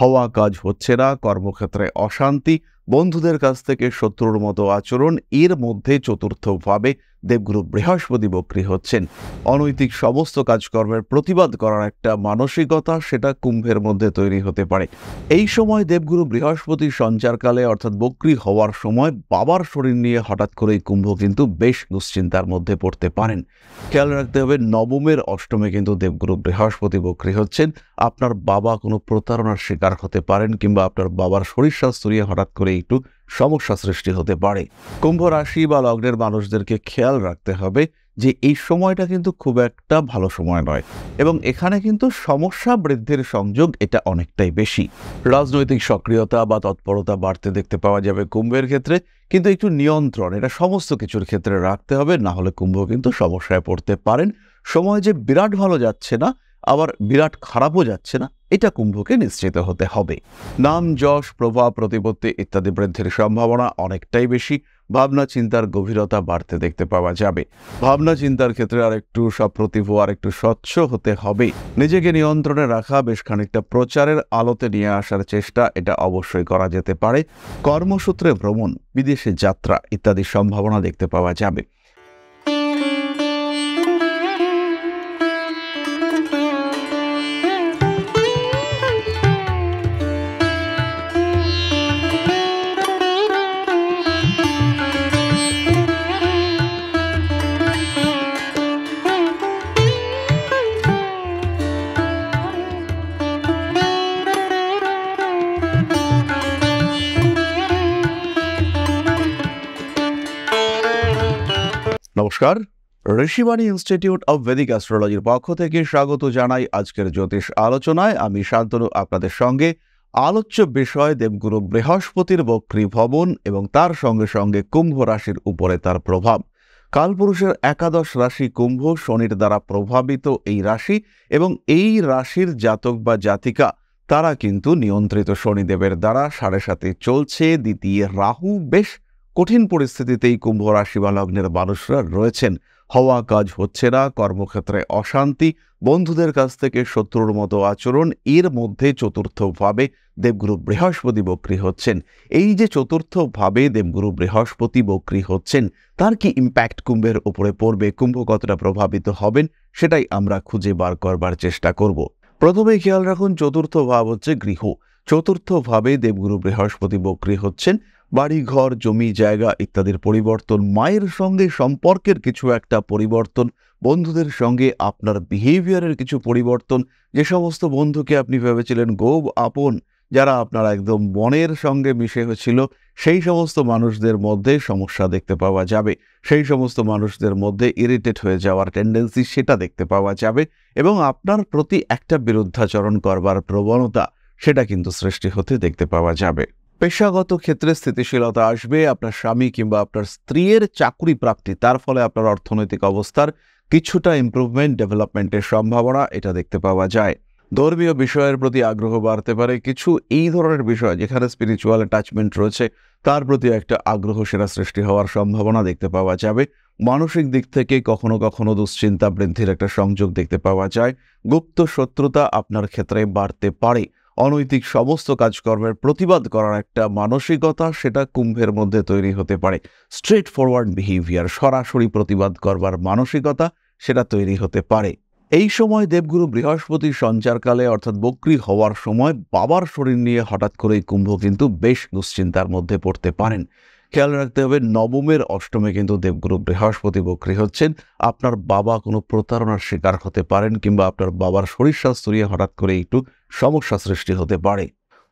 হওয়া কাজ হচ্ছে না, কর্মক্ষেত্রে অশান্তি। বন্ধুদের কাছ থেকে শত্রুর মতো আচরণ, এর মধ্যে চতুর্থভাবে দেবগুরু বৃহস্পতি বক্রী হচ্ছেন। অনৈতিক সমস্ত কাজকর্মের প্রতিবাদ করার একটা মানসিকতা সেটা কুম্ভের মধ্যে তৈরি হতে পারে। এই সময় দেবগুরু বৃহস্পতি সঞ্চারকালে অর্থাৎ বক্রী হওয়ার সময় বাবার শরীর নিয়ে হঠাৎ করেই কুম্ভ কিন্তু বেশ দুশ্চিন্তার মধ্যে পড়তে পারেন। খেয়াল রাখতে হবে, নবমের অষ্টমে কিন্তু দেবগুরু বৃহস্পতি বক্রী হচ্ছেন। আপনার বাবা কোনো প্রতারণার শিকার হতে পারেন কিংবা আপনার বাবার শরীর স্বাস্থ্য নিয়ে হঠাৎ করে একটু সমস্যা সৃষ্টি হতে পারে। কুম্ভ রাশি বা লগ্নের মানুষদেরকে খেয়াল রাখতে হবে যে এই সময়টা কিন্তু খুব একটা ভালো সময় নয় এবং এখানে কিন্তু সমস্যা বৃদ্ধির সংযোগ এটা অনেকটাই বেশি। রাজনৈতিক সক্রিয়তা বা তৎপরতা বাড়তে দেখতে পাওয়া যাবে কুম্ভের ক্ষেত্রে, কিন্তু একটু নিয়ন্ত্রণ এটা সমস্ত কিছুর ক্ষেত্রে রাখতে হবে, না হলে কুম্ভ কিন্তু সমস্যায় পড়তে পারেন। সময় যে বিরাট ভালো যাচ্ছে না আবার বিরাট খারাপও যাচ্ছে না, এটা কুম্ভকে নিশ্চিত হতে হবে। নাম, যশ, প্রভাব, প্রতিপত্তি ইত্যাদি বৃদ্ধির সম্ভাবনা অনেকটাই বেশি, ভাবনা, চিন্তার গভীরতা বাড়তে দেখতে পাওয়া যাবে। ভাবনা, চিন্তার ক্ষেত্রে আর একটু সপ্রতিভ আর একটু স্বচ্ছ হতে হবে। নিজেকে নিয়ন্ত্রণে রাখা, বেশ খানিকটা প্রচারের আলোতে নিয়ে আসার চেষ্টা, এটা অবশ্যই করা যেতে পারে। কর্মসূত্রে ভ্রমণ, বিদেশে যাত্রা ইত্যাদি সম্ভাবনা দেখতে পাওয়া যাবে। নমস্কার। ঋষিবাণী ইনস্টিটিউট অব ভেদিক অ্যাস্ট্রোলজির পক্ষ থেকে স্বাগত জানাই আজকের জ্যোতিষ আলোচনায়। আমি শান্তনু, আপনাদের সঙ্গে আলোচ্য বিষয় দেবগুরু বৃহস্পতির বক্রী ভবন এবং তার সঙ্গে সঙ্গে কুম্ভ রাশির উপরে তার প্রভাব। কালপুরুষের একাদশ রাশি কুম্ভ শনির দ্বারা প্রভাবিত এই রাশি এবং এই রাশির জাতক বা জাতিকা, তারা কিন্তু নিয়ন্ত্রিত শনিদেবের দ্বারা সাড়ে সাথে চলছে। দ্বিতীয় রাহু বেশ কঠিন পরিস্থিতিতেই কুম্ভ রাশি বা লগ্নের মানুষরা রয়েছেন। হওয়া কাজ হচ্ছে না, কর্মক্ষেত্রে অশান্তি, বন্ধুদের কাছ থেকে শত্রুর মতো আচরণ, এর মধ্যে চতুর্থভাবে দেবগুরু বৃহস্পতি বক্রী হচ্ছেন। এই যে চতুর্থভাবে দেবগুরু বৃহস্পতি বক্রী হচ্ছেন, তার কি ইম্প্যাক্ট কুম্ভের উপরে পড়বে? কুম্ভ কতটা প্রভাবিত হবেন? সেটাই আমরা খুঁজে বার করবার চেষ্টা করব। প্রথমে খেয়াল রাখুন চতুর্থ ভাব হচ্ছে গৃহ। চতুর্থভাবে দেবগুরু বৃহস্পতি বক্রী হচ্ছেন। বাড়ি ঘর জমি, জায়গা ইত্যাদির পরিবর্তন, মায়ের সঙ্গে সম্পর্কের কিছু একটা পরিবর্তন, বন্ধুদের সঙ্গে আপনার বিহেভিয়ারের কিছু পরিবর্তন, যে সমস্ত বন্ধুকে আপনি ভেবেছিলেন গোব আপন যারা আপনার একদম মনের সঙ্গে মিশে হয়েছিল সেই সমস্ত মানুষদের মধ্যে সমস্যা দেখতে পাওয়া যাবে। সেই সমস্ত মানুষদের মধ্যে ইরিটেট হয়ে যাওয়ার টেন্ডেন্সি সেটা দেখতে পাওয়া যাবে এবং আপনার প্রতি একটা বিরুদ্ধাচরণ করবার প্রবণতা, সেটা কিন্তু সৃষ্টি হতে দেখতে পাওয়া যাবে। পেশাগত ক্ষেত্রে স্থিতিশীলতা আসবে, আপনার স্বামী কিংবা আপনার স্ত্রীর চাকরি প্রাপ্তি, তার ফলে আপনার অর্থনৈতিক অবস্থার কিছুটা ইম্প্রুভমেন্ট ডেভেলপমেন্টের সম্ভাবনা এটা দেখতে পাওয়া যায়। ধর্মীয় বিষয়ের প্রতি আগ্রহ বাড়তে পারে, কিছু এই ধরনের বিষয় যেখানে স্পিরিচুয়াল অ্যাটাচমেন্ট রয়েছে, তার প্রতি একটা আগ্রহ সেরা সৃষ্টি হওয়ার সম্ভাবনা দেখতে পাওয়া যাবে। মানসিক দিক থেকে কখনো কখনো দুশ্চিন্তা, বৃদ্ধির একটা সংযোগ দেখতে পাওয়া যায়। গুপ্ত শত্রুতা আপনার ক্ষেত্রে বাড়তে পারে। অনৈতিক সমস্ত কাজকর্মের প্রতিবাদ করার একটা মানসিকতা সেটা কুম্ভের মধ্যে তৈরি হতে পারে। স্ট্রেট ফরওয়ার্ড বিহেভিয়ার সরাসরি প্রতিবাদ করবার মানসিকতা সেটা তৈরি হতে পারে। এই সময় দেবগুরু বৃহস্পতি সঞ্চারকালে অর্থাৎ বক্রী হওয়ার সময় বাবার শরীর নিয়ে হঠাৎ করেই কুম্ভ কিন্তু বেশ দুশ্চিন্তার মধ্যে পড়তে পারেন। খেয়াল রাখতে হবে, নবমের অষ্টমে কিন্তু দেবগুরু বৃহস্পতি বক্রী হচ্ছেন। আপনার বাবা কোনো প্রতারণার শিকার হতে পারেন কিংবা আপনার বাবার শরীর স্বাস্থ্য নিয়ে হঠাৎ করে একটু সমস্যা সৃষ্টি হতে পারে।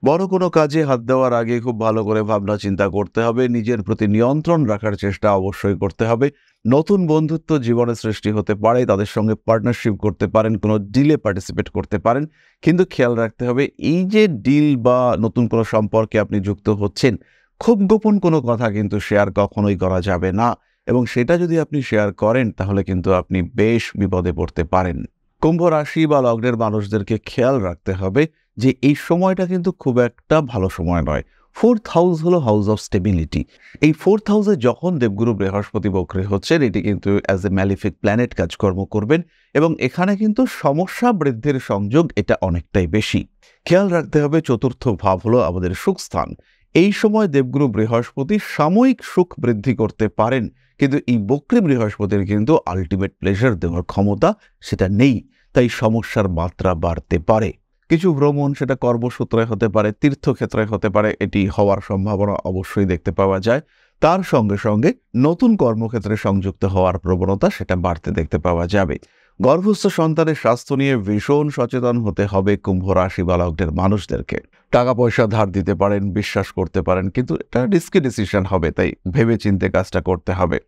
বড় কোনো কাজে হাত দেওয়ার আগে খুব ভালো করে ভাবনা চিন্তা করতে হবে, নিজের প্রতি নিয়ন্ত্রণ রাখার চেষ্টা অবশ্যই করতে হবে। নতুন বন্ধুত্ব জীবনে সৃষ্টি হতে পারে, তাদের সঙ্গে পার্টনারশিপ করতে পারেন, কোনো ডিলে পার্টিসিপেট করতে পারেন। কিন্তু খেয়াল রাখতে হবে, এই যে ডিল বা নতুন কোনো সম্পর্কে আপনি যুক্ত হচ্ছেন খুব গোপন কোনো কথা কিন্তু শেয়ার কখনোই করা যাবে না। এবং সেটা যদি আপনি শেয়ার করেন, তাহলে কিন্তু আপনি বেশ বিপদে পড়তে পারেন। কুম্ভ রাশি বা লগ্নের মানুষদেরকে খেয়াল রাখতে হবে যে, এই সময়টা কিন্তু খুব একটা ভালো সময় নয়। ফোর্থ হাউস হলো হাউস অফ স্টেবিলিটি এই ফোর্থ হাউসে যখন দেবগুরু বৃহস্পতি বক্রী হচ্ছেন, এটি কিন্তু অ্যাজ এ ম্যালিফিক প্ল্যানেট কাজকর্ম করবেন এবং এখানে কিন্তু সমস্যা বৃদ্ধির সংযোগ এটা অনেকটাই বেশি। খেয়াল রাখতে হবে, চতুর্থ ভাব হলো আমাদের সুখস্থান এই সময় দেবগুরু বৃহস্পতি সাময়িক সুখ বৃদ্ধি করতে পারেন, কিন্তু এই বক্রী বৃহস্পতির কিন্তু আলটিমেট প্লেজার দেওয়ার ক্ষমতা সেটা নেই, তাই সমস্যার মাত্রা বাড়তে পারে। কিছু ভ্রমণ সেটা কর্মসূত্রে হতে পারে, তীর্থক্ষেত্রে হতে পারে, এটি হওয়ার সম্ভাবনা অবশ্যই দেখতে পাওয়া যায়। তার সঙ্গে সঙ্গে নতুন কর্মক্ষেত্রে সংযুক্ত হওয়ার প্রবণতা সেটা বাড়তে দেখতে পাওয়া যাবে। গর্ভস্থ সন্তানের স্বাস্থ্য নিয়ে ভীষণ সচেতন হতে হবে কুম্ভ রাশি বালকদের মানুষদেরকে। টাকা পয়সা ধার দিতে পারেন, বিশ্বাস করতে পারেন, কিন্তু এটা রিস্কি ডিসিশন হবে, তাই ভেবে চিনতে কাজটা করতে হবে।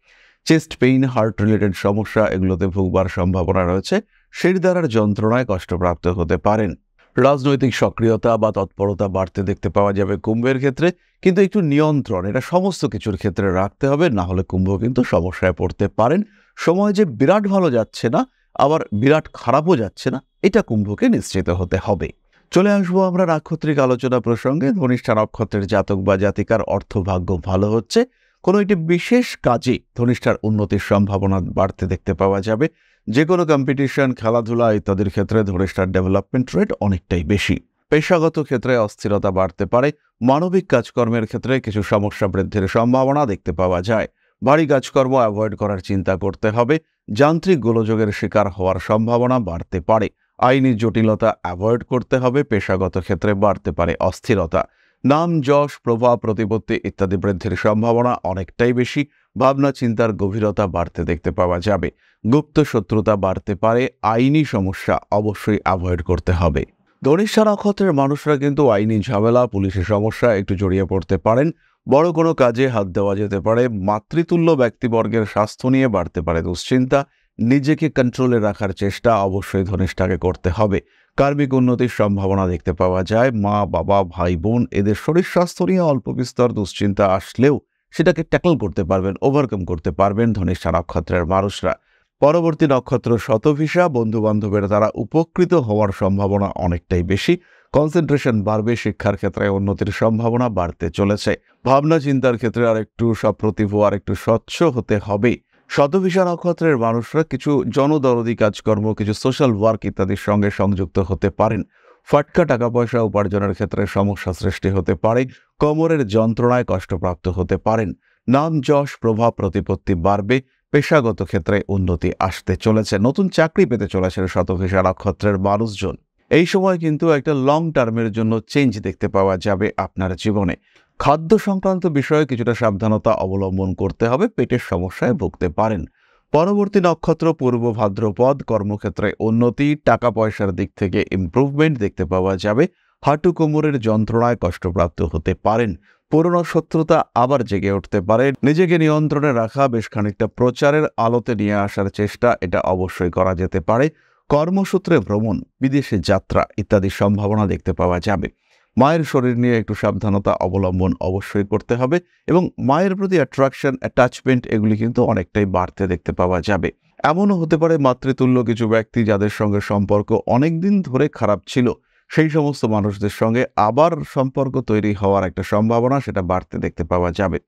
চেস্ট পেইন হার্ট রিলেটেড সমস্যা এগুলোতে ভুগবার সম্ভাবনা রয়েছে সেই শিরদারার যন্ত্রণায় কষ্টপ্রাপ্ত হতে পারেন। রাজনৈতিক সক্রিয়তা বা তৎপরতা বাড়তে দেখতে পাওয়া যাবে কুম্ভের ক্ষেত্রে, কিন্তু একটু নিয়ন্ত্রণ, এটা সমস্ত কিছুর ক্ষেত্রে রাখতে হবে, না হলে কুম্ভ কিন্তু সমস্যায় পড়তে পারেন। সময় যে বিরাট ভালো যাচ্ছে না আবার বিরাট খারাপও যাচ্ছে না, এটা কুম্ভকে নিশ্চিত হতে হবে। চলে আসব আমরা নাক্ষত্রিক আলোচনা প্রসঙ্গে। ধনিষ্ঠা নক্ষত্রের জাতক বা জাতিকার অর্থভাগ্য ভালো হচ্ছে। কোনো একটি বিশেষ কাজে ধনিষ্ঠার উন্নতির সম্ভাবনা বাড়তে দেখতে পাওয়া যাবে। যে কোনো কম্পিটিশন খেলাধুলা ইত্যাদির ক্ষেত্রে ধনিষ্ঠার ডেভেলপমেন্ট রেট অনেকটাই বেশি। পেশাগত ক্ষেত্রে অস্থিরতা বাড়তে পারে। মানবিক কাজকর্মের ক্ষেত্রে কিছু সমস্যা বৃদ্ধির সম্ভাবনা দেখতে পাওয়া যায়। ভারী কাজকর্ম অ্যাভয়েড করার চিন্তা করতে হবে। যান্ত্রিক গোলযোগের শিকার হওয়ার সম্ভাবনা বাড়তে পারে। আইনি জটিলতা অ্যাভয়েড করতে হবে, পেশাগত ক্ষেত্রে বাড়তে পারে অস্থিরতা। নাম, যশ, প্রভাব, প্রতিপত্তি ইত্যাদি বৃদ্ধির সম্ভাবনা অনেকটাই বেশি। ভাবনা, চিন্তার গভীরতা বাড়তে দেখতে পাওয়া যাবে। গুপ্ত শত্রুতা বাড়তে পারে, আইনি সমস্যা অবশ্যই অ্যাভয়েড করতে হবে। ধনিষ্ঠা নক্ষত্রের মানুষরা কিন্তু আইনি ঝামেলা, পুলিশের সমস্যা একটু জড়িয়ে পড়তে পারেন। বড় কোনো কাজে হাত দেওয়া যেতে পারে। মাতৃতুল্য ব্যক্তিবর্গের স্বাস্থ্য নিয়ে বাড়তে পারে দুশ্চিন্তা। নিজেকে কন্ট্রোলে রাখার চেষ্টা অবশ্যই ধনিষ্ঠাকে করতে হবে। কার্মিক উন্নতির সম্ভাবনা দেখতে পাওয়া যায়। মা, বাবা, ভাই, বোন এদের শরীর স্বাস্থ্য নিয়ে অল্প বিস্তর দুশ্চিন্তা আসলেও সেটাকে ট্যাকল করতে পারবেন ওভারকাম করতে পারবেন ধনিষ্ঠা নক্ষত্রের মানুষরা। পরবর্তী নক্ষত্র শতভিসা। বন্ধু দ্বারা উপকৃত হওয়ার সম্ভাবনা অনেকটাই বেশি। কনসেন্ট্রেশন বাড়বে, শিক্ষার ক্ষেত্রে উন্নতির সম্ভাবনা বাড়তে চলেছে। ভাবনা চিন্তার ক্ষেত্রে আরেকটু সপ্রতিভ আরেকটু স্বচ্ছ হতে হবে। শতভিসা নক্ষত্রের মানুষরা কিছু জনদরদি কাজকর্ম, কিছু সোশ্যাল ওয়ার্ক ইত্যাদির সঙ্গে সংযুক্ত হতে পারেন। ফাটকা টাকা পয়সা উপার্জনের ক্ষেত্রে সমস্যা সৃষ্টি হতে পারে। কোমরের যন্ত্রণায় কষ্টপ্রাপ্ত হতে পারেন। নাম যশ, প্রভাব, প্রতিপত্তি বাড়বে। পেশাগত ক্ষেত্রে উন্নতি আসতে চলেছে। নতুন চাকরি পেতে চলেছে শতভিসা নক্ষত্রের মানুষজন। এই সময় কিন্তু একটা লং টার্মের জন্য চেঞ্জ দেখতে পাওয়া যাবে আপনার জীবনে। খাদ্য সংক্রান্ত বিষয়ে কিছুটা সাবধানতা অবলম্বন করতে হবে, পেটের সমস্যায় ভুগতে পারেন। পরবর্তী নক্ষত্র, পূর্ব ভাদ্রপদ, কর্মক্ষেত্রে উন্নতি টাকা পয়সার দিক থেকে ইমপ্রুভমেন্ট দেখতে পাওয়া যাবে। হাঁটু কোমরের যন্ত্রণায় কষ্টপ্রাপ্ত হতে পারেন। পুরনো শত্রুতা আবার জেগে উঠতে পারে। নিজেকে নিয়ন্ত্রণে রাখা, বেশ খানিকটা প্রচারের আলোতে নিয়ে আসার চেষ্টা, এটা অবশ্যই করা যেতে পারে। কর্মসূত্রে ভ্রমণ, বিদেশে যাত্রা ইত্যাদি সম্ভাবনা দেখতে পাওয়া যাবে। মায়ের শরীর নিয়ে একটু সাবধানতা অবলম্বন অবশ্যই করতে হবে এবং মায়ের প্রতি অ্যাট্রাকশন অ্যাটাচমেন্ট এগুলি কিন্তু অনেকটাই বাড়তে দেখতে পাওয়া যাবে। এমনও হতে পারে মাতৃতুল্য কিছু ব্যক্তি যাদের সঙ্গে সম্পর্ক অনেক দিন ধরে খারাপ ছিল, সেই সমস্ত মানুষদের সঙ্গে আবার সম্পর্ক তৈরি হওয়ার একটা সম্ভাবনা সেটা বাড়তে দেখতে পাওয়া যাবে।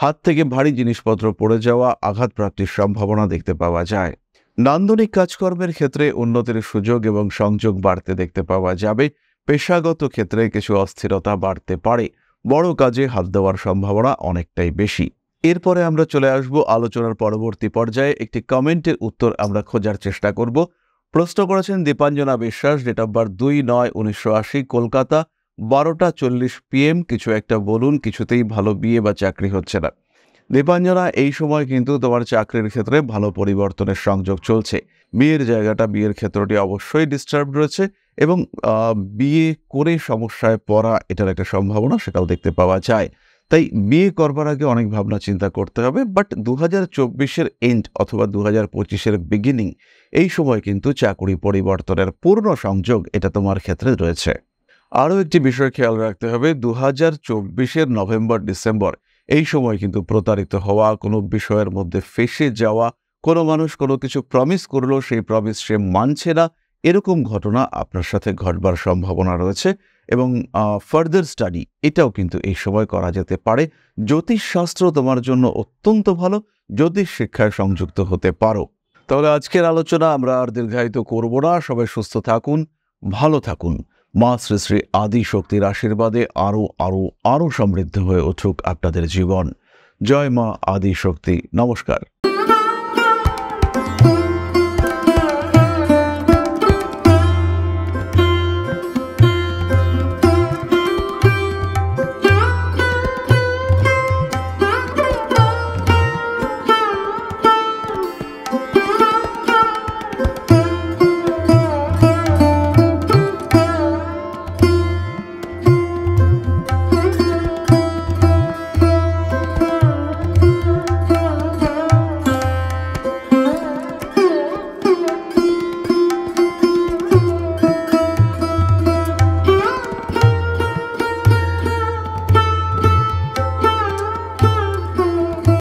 হাত থেকে ভারী জিনিসপত্র পড়ে যাওয়া আঘাতপ্রাপ্তির সম্ভাবনা দেখতে পাওয়া যায়। নান্দনিক কাজকর্মের ক্ষেত্রে উন্নতির সুযোগ এবং সংযোগ বাড়তে দেখতে পাওয়া যাবে। পেশাগত ক্ষেত্রে কিছু অস্থিরতা বাড়তে পারে। বড় কাজে হাত দেওয়ার সম্ভাবনা অনেকটাই বেশি। এরপরে আমরা চলে আসব আলোচনার পরবর্তী পর্যায়ে। একটি কমেন্টের উত্তর আমরা খোঁজার চেষ্টা করব। প্রশ্ন করেছেন দীপাঞ্জনা বিশ্বাস ডেট অফ বার্থ দুই নয় উনিশশো আশি, কলকাতা, বারোটা চল্লিশ পিএম কিছু একটা বলুন, কিছুতেই ভালো বিয়ে বা চাকরি হচ্ছে না। দীপাঞ্জনা এই সময় কিন্তু তোমার চাকরির ক্ষেত্রে ভালো পরিবর্তনের সংযোগ চলছে। বিয়ের জায়গাটা, বিয়ের ক্ষেত্রটি অবশ্যই ডিস্টার্ব রয়েছে এবং বিয়ে করে সমস্যায় পড়া এটার একটা সম্ভাবনা সেটাও দেখতে পাওয়া যায়। তাই বিয়ে করবার আগে অনেক ভাবনা চিন্তা করতে হবে বাট দু হাজার চব্বিশের এন্ড অথবা দু হাজার পঁচিশের বিগিনিং এই সময় কিন্তু চাকুরি পরিবর্তনের পূর্ণ সংযোগ এটা তোমার ক্ষেত্রে রয়েছে। আরও একটি বিষয় খেয়াল রাখতে হবে দু হাজার চব্বিশের নভেম্বর, ডিসেম্বর এই সময় কিন্তু প্রতারিত হওয়া, কোনো বিষয়ের মধ্যে ফেসে যাওয়া, কোনো মানুষ কোনো কিছু প্রমিস করল, সেই প্রমিস সে মানছে না, এরকম ঘটনা আপনার সাথে ঘটবার সম্ভাবনা রয়েছে এবং ফার্দার স্টাডি এটাও কিন্তু এই সময় করা যেতে পারে। জ্যোতিষশাস্ত্র তোমার জন্য অত্যন্ত ভালো, জ্যোতিষ শিক্ষায় সংযুক্ত হতে পারো। তাহলে আজকের আলোচনা আমরা আর দীর্ঘায়িত করব না, সবাই সুস্থ থাকুন, ভালো থাকুন। মা শ্রী শ্রী আদি শক্তির আশীর্বাদে আরও আরও আরও সমৃদ্ধ হয়ে উঠুক আপনাদের জীবন। জয় মা আদি শক্তি। নমস্কার।